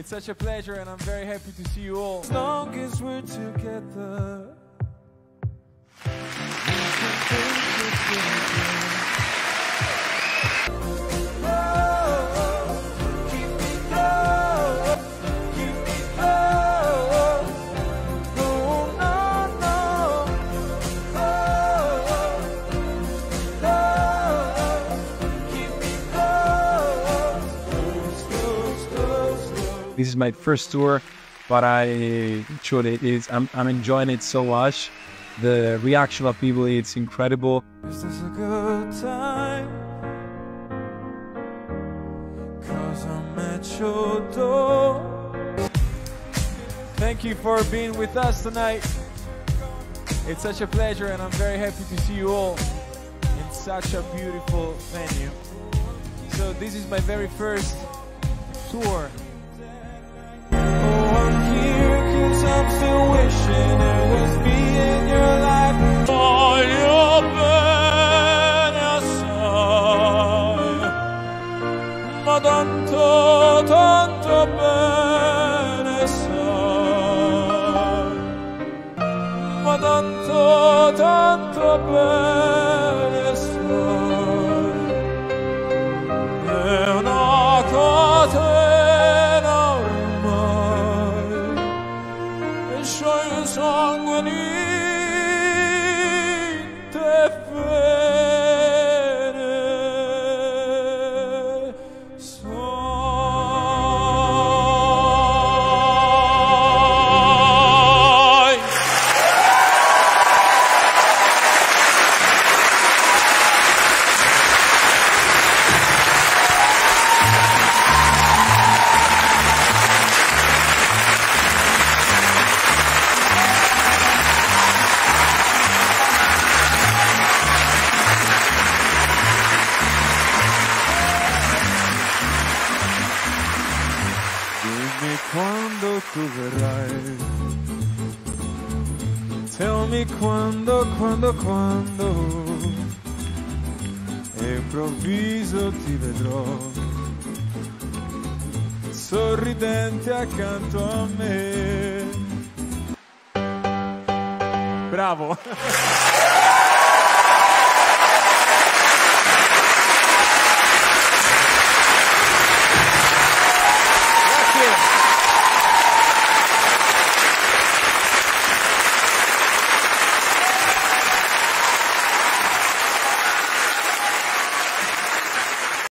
It's such a pleasure and I'm very happy to see you all. As long as we're together. This is my first tour, but I truly is I'm, I'm enjoying it so much. The reaction of people it's incredible. Is this a good time? Cause I'm at your door. Thank you for being with us tonight. It's such a pleasure, and I'm very happy to see you all in such a beautiful venue. So, this is my very first tour. Tanto, tanto bene sai, ma tanto, tanto bene quando tu verrai. Tell me quando, quando, quando. E improvviso ti vedrò. Sorridente accanto a me. Bravo.